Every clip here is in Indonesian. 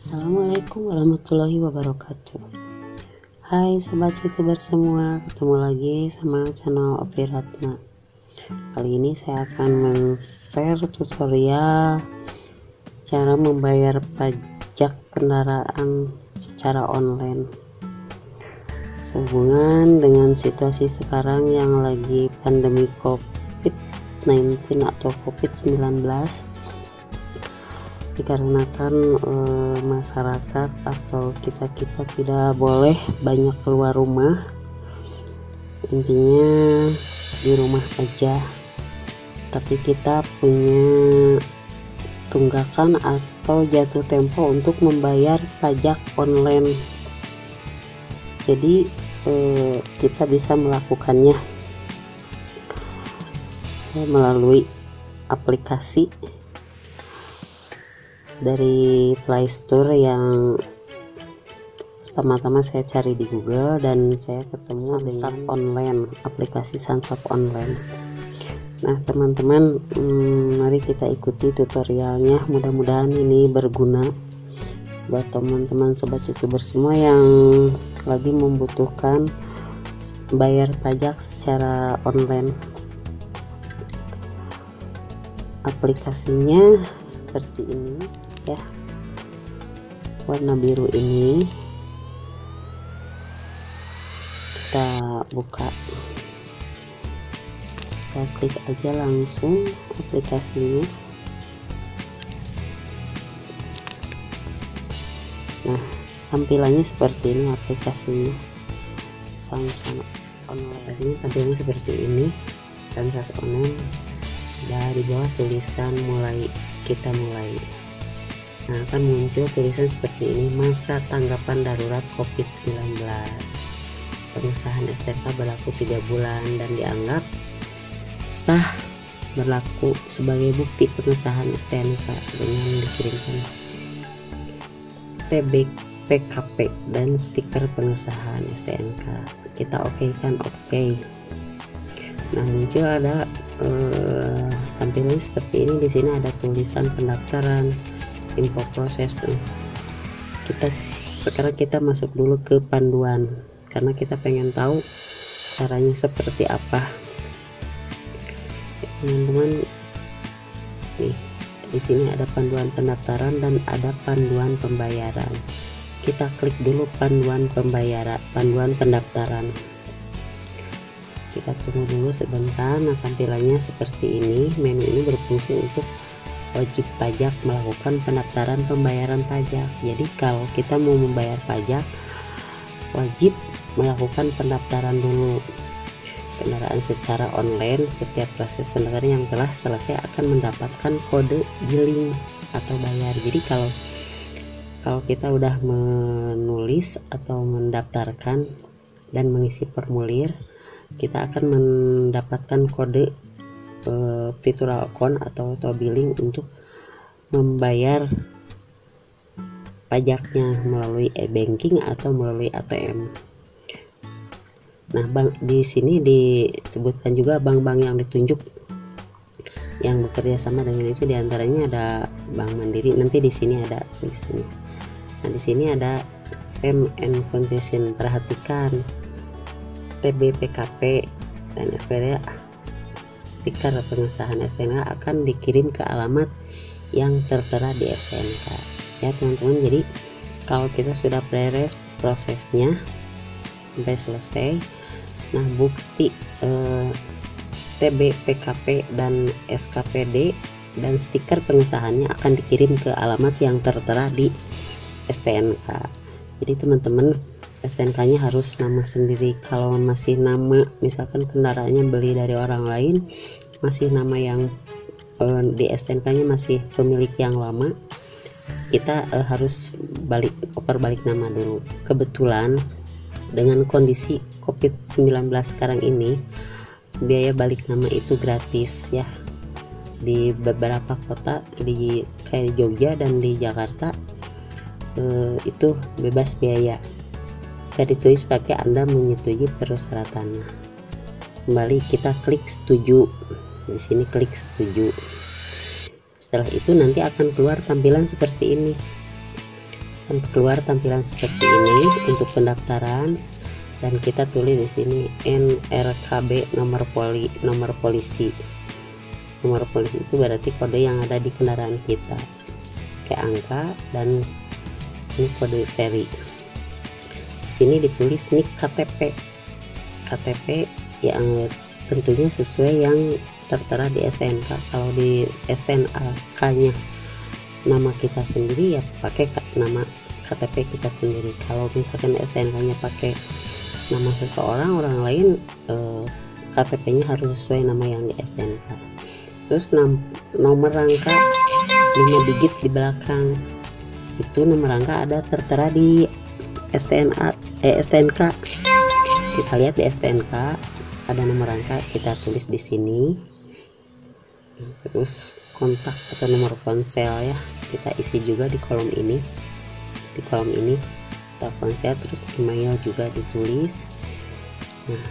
Assalamualaikum warahmatullahi wabarakatuh. Hai sobat youtuber semua Ketemu lagi sama channel Opi Ratna. Kali ini saya akan men-share tutorial Cara membayar pajak kendaraan secara online. Sehubungan dengan situasi sekarang yang lagi pandemi COVID-19 atau COVID-19 dikarenakan e, masyarakat atau kita-kita tidak boleh banyak keluar rumah. Intinya di rumah aja. Tapi kita punya tunggakan atau jatuh tempo untuk membayar pajak online. Jadi e, kita bisa melakukannya melalui aplikasi dari Play Store yang pertama-tama saya cari di Google dan saya ketemu Sansap online aplikasi Sansap online. Nah teman-teman hmm, mari kita ikuti tutorialnya. Mudah-mudahan ini berguna buat teman-teman sobat youtuber semua yang lagi membutuhkan bayar pajak secara online. Aplikasinya seperti ini ya warna biru ini kita buka. Kita klik aja langsung aplikasinya. Nah tampilannya seperti ini aplikasinya. Samsung online tampilannya seperti ini. Samsung online dari bawah tulisan mulai kita mulai Nah, akan muncul tulisan seperti ini, masa tanggapan darurat COVID-19. Pengesahan STNK berlaku 3 bulan dan dianggap sah berlaku sebagai bukti pengesahan STNK dengan dikirimkan TB PKP dan stiker pengesahan STNK. Kita oke kan? Oke. Okay. Nah, muncul ada eh, tampilan seperti ini. Di sini ada tulisan pendaftaran info proses. Kita sekarang kita masuk dulu ke panduan karena kita pengen tahu caranya seperti apa. Teman-teman nih di sini ada panduan pendaftaran dan ada panduan pembayaran. Kita klik dulu panduan pembayaran panduan pendaftaran. Kita tunggu dulu sebentar nah tampilannya seperti ini. Menu ini berfungsi untuk wajib pajak melakukan pendaftaran pembayaran pajak. Jadi kalau kita mau membayar pajak wajib melakukan pendaftaran dulu. Kendaraan secara online setiap proses pendaftaran yang telah selesai akan mendapatkan kode billing atau bayar. Jadi kalau kalau kita udah menulis atau mendaftarkan dan mengisi formulir kita akan mendapatkan kode uh, virtual account atau auto billing untuk membayar pajaknya melalui e-banking atau melalui ATM. Nah, bank di sini disebutkan juga bank-bank yang ditunjuk yang bekerja sama dengan itu di antaranya ada Bank Mandiri. Nanti di sini ada sini. Nah, di sini ada term and condition perhatikan TBPKP dan SPD stiker pengesahan STNK akan dikirim ke alamat yang tertera di STNK ya teman-teman jadi kalau kita sudah beres prosesnya sampai selesai nah bukti eh, TB, PKP, dan SKPD dan stiker pengesahannya akan dikirim ke alamat yang tertera di STNK jadi teman-teman STNK nya harus nama sendiri. Kalau masih nama misalkan kendaraannya beli dari orang lain masih nama yang uh, di STNK nya masih pemilik yang lama kita uh, harus balik oper balik nama dulu. Kebetulan dengan kondisi COVID-19 sekarang ini biaya balik nama itu gratis ya. Di beberapa kota di kayak Jogja dan di Jakarta uh, itu bebas biaya jika ditulis pakai Anda menyetujui persyaratannya. Kembali kita klik setuju. Di sini klik setuju. Setelah itu nanti akan keluar tampilan seperti ini. akan keluar tampilan seperti ini untuk pendaftaran dan kita tulis di sini NRKB nomor poli nomor polisi nomor polisi itu berarti kode yang ada di kendaraan kita kayak angka dan ini kode seri sini ditulis nik KTP KTP yang tentunya sesuai yang tertera di STNK kalau di STNK nya nama kita sendiri ya pakai nama KTP kita sendiri. Kalau misalkan STNK nya pakai nama seseorang orang lain eh, KTP nya harus sesuai nama yang di STNK terus nomor rangka 5 digit di belakang. Itu nomor rangka ada tertera di STNA eh, STNK kita lihat di STNK ada nomor rangka kita tulis di sini. Terus kontak atau nomor ponsel ya kita isi juga di kolom ini. Di kolom ini kita ponsel terus email juga ditulis. Nah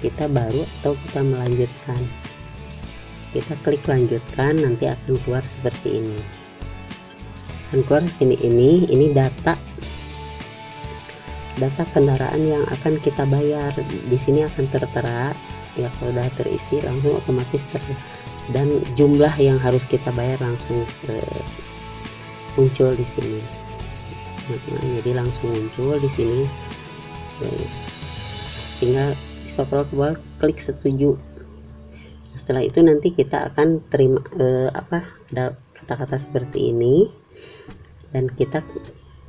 kita baru atau kita melanjutkan? Kita klik lanjutkan nanti akan keluar seperti ini. Akan keluar seperti ini ini data data kendaraan yang akan kita bayar. Di sini akan tertera ya kalau sudah terisi langsung otomatis ter dan jumlah yang harus kita bayar langsung eh, muncul di sini. Nah, jadi langsung muncul di sini. Eh, tinggal scroll ke bawah klik setuju. Setelah itu nanti kita akan terima eh, apa ada kata-kata seperti ini. Dan kita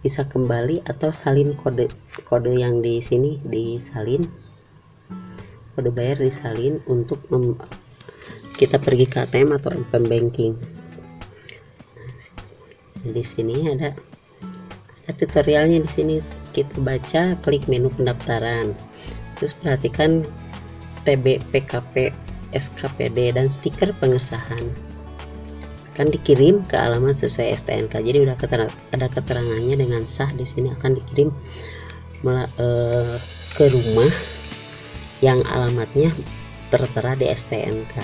bisa kembali atau salin kode kode yang di sini disalin kode bayar disalin untuk kita pergi ke ATM atau open banking. Di sini ada ada tutorialnya di sini. Kita baca klik menu pendaftaran. Terus perhatikan TB PKP SKPD dan stiker pengesahan akan dikirim ke alamat sesuai STNK jadi udah ada keterangannya dengan sah di sini akan dikirim uh, ke rumah yang alamatnya tertera di STNK.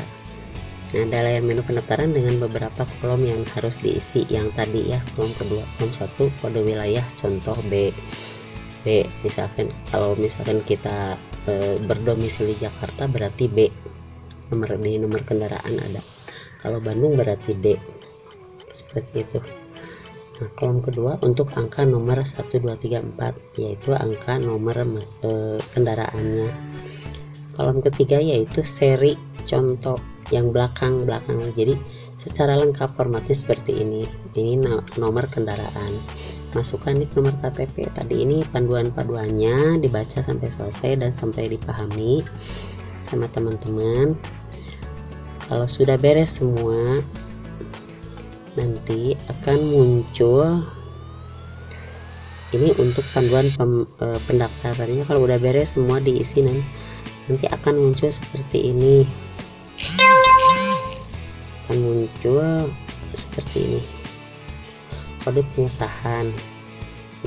Nah, ada layar menu pendaftaran dengan beberapa kolom yang harus diisi yang tadi ya, kolom kedua, kolom satu kode wilayah contoh B. B misalkan kalau misalkan kita e, berdomisili Jakarta berarti B. Nomor di nomor kendaraan ada. Kalau Bandung berarti D. Seperti itu. Nah, kolom kedua untuk angka nomor 1234 yaitu angka nomor e, kendaraannya. Kolom ketiga yaitu seri contoh yang belakang belakang. Jadi secara lengkap formatnya seperti ini. Ini nomor kendaraan. Masukkan nik nomor KTP tadi ini panduan-panduannya dibaca sampai selesai dan sampai dipahami sama teman-teman kalau sudah beres semua nanti akan muncul ini untuk panduan pem, e, pendaftarannya. Kalau udah beres semua diisi nanti akan muncul seperti ini. Akan muncul seperti ini. Kode pengesahan.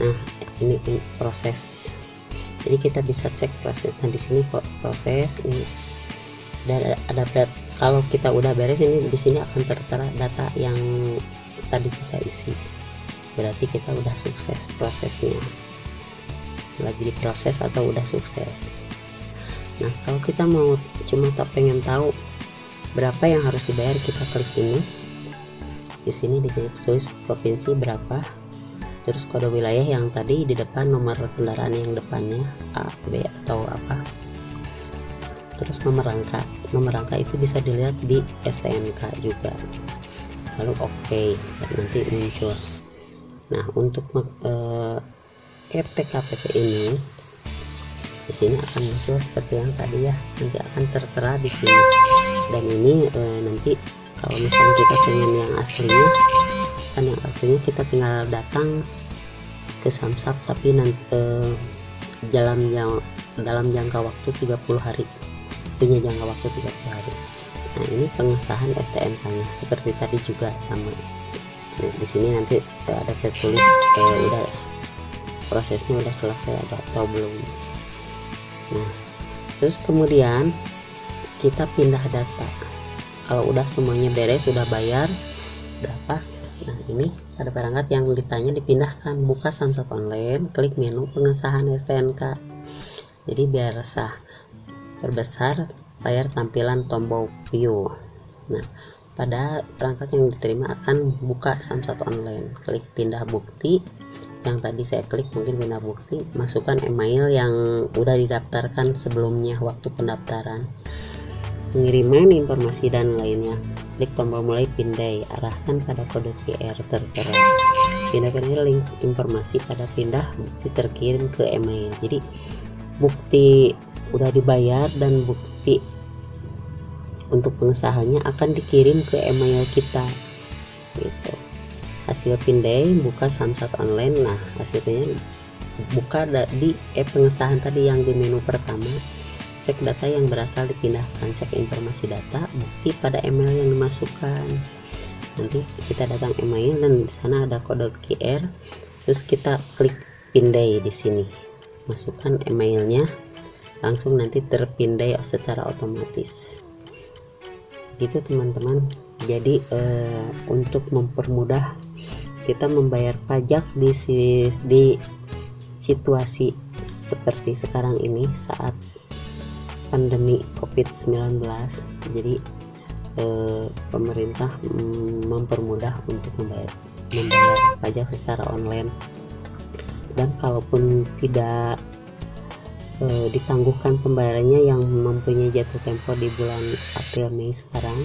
Nah ini, proses. Jadi kita bisa cek proses nah di sini kok proses ini. Ada ada kalau kita udah beres ini di sini akan tertera data yang tadi kita isi. Berarti kita udah sukses prosesnya. Lagi diproses atau udah sukses? Nah kalau kita mau cuma tak pengen tahu berapa yang harus dibayar kita klik ini. Di sini di sini tulis provinsi berapa. Terus kode wilayah yang tadi di depan nomor kendaraan yang depannya A B atau apa. Terus nomor rangka nomor rangka itu bisa dilihat di STNK juga. Lalu oke okay, nanti muncul. Nah untuk uh, RTKPP ini di sini akan muncul seperti yang tadi ya. Nanti akan tertera di sini. Dan ini e, nanti kalau misalnya kita pengen yang aslinya kan yang aslinya kita tinggal datang ke Samsat tapi nanti e, dalam yang dalam jangka waktu 30 hari punya jangka waktu 30 hari. Nah ini pengesahan STNK nya seperti tadi juga sama. Nah, di sini nanti ada tertulis e, udah prosesnya udah selesai atau belum nah terus kemudian kita pindah data. Kalau udah semuanya beres sudah bayar berapa? Nah ini pada perangkat yang ditanya dipindahkan. Buka Samsat online klik menu pengesahan STNK jadi biar sah perbesar layar tampilan tombol view. Nah pada perangkat yang diterima akan buka Samsat online. Klik pindah bukti. Yang tadi saya klik mungkin pindah bukti. Masukkan email yang udah didaftarkan sebelumnya waktu pendaftaran. Pengiriman informasi dan lainnya. Klik tombol mulai pindai. Arahkan pada kode QR tertera. Pindahkan link informasi pada pindah bukti terkirim ke email. Jadi bukti udah dibayar dan bukti untuk pengesahannya akan dikirim ke email kita. Gitu. Hasil pindai buka samsat online. Nah hasilnya buka di e pengesahan tadi yang di menu pertama. Cek data yang berasal dipindahkan. Cek informasi data bukti pada email yang dimasukkan. Nanti kita datang email dan di sana ada kode QR terus kita klik pindai di sini. Masukkan emailnya langsung nanti terpindai secara otomatis. Gitu teman-teman. Jadi eh, untuk mempermudah kita membayar pajak di di situasi seperti sekarang ini saat pandemi COVID-19 jadi eh, pemerintah mm, mempermudah untuk membayar membayar pajak secara online. Dan kalaupun tidak eh, ditangguhkan pembayarannya yang mempunyai jatuh tempo di bulan April Mei sekarang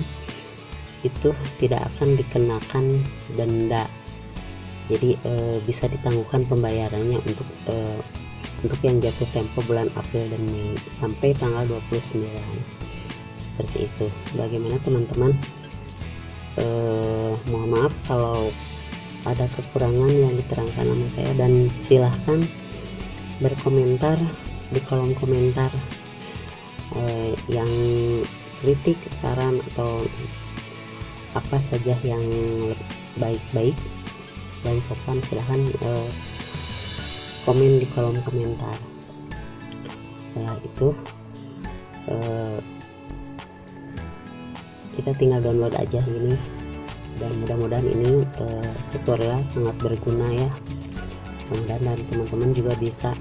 itu tidak akan dikenakan denda. Jadi eh, bisa ditangguhkan pembayarannya untuk eh, untuk yang jatuh tempo bulan April dan Mei sampai tanggal 29 seperti itu. Bagaimana teman-teman? Eh, mohon maaf kalau ada kekurangan yang diterangkan sama saya dan silahkan berkomentar di kolom komentar eh, yang kritik saran atau apa saja yang baik-baik dan sopan silahkan eh, komen di kolom komentar. Setelah itu eh, kita tinggal download aja ini. Dan mudah-mudahan ini eh, tutorial sangat berguna ya. Mudah-mudahan teman-teman juga bisa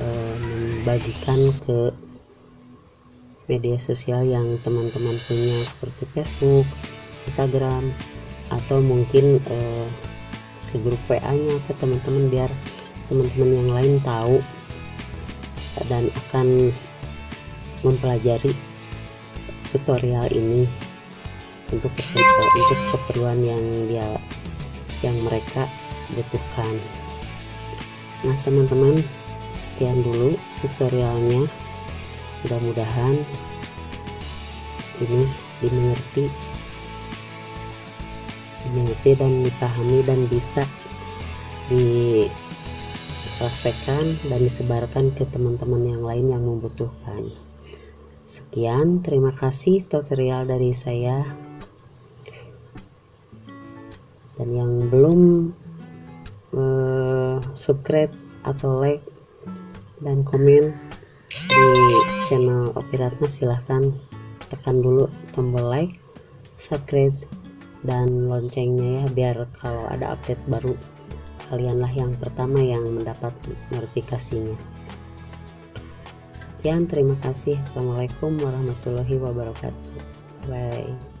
eh, membagikan ke media sosial yang teman-teman punya seperti Facebook, Instagram atau mungkin eh, ke grup WA nya ke teman-teman biar teman-teman yang lain tahu dan akan mempelajari tutorial ini untuk untuk keperluan yang dia yang mereka butuhkan. Nah teman-teman sekian dulu tutorialnya mudah-mudahan ini dimengerti dimengerti dan dipahami dan bisa di praktekkan dan disebarkan ke teman-teman yang lain yang membutuhkan. Sekian, terima kasih tutorial dari saya. Dan yang belum uh, subscribe atau like dan komen di channel Opiratna silahkan tekan dulu tombol like, subscribe, dan loncengnya ya biar kalau ada update baru kalianlah yang pertama yang mendapat notifikasinya. Sekian, terima kasih. Assalamualaikum warahmatullahi wabarakatuh. Bye.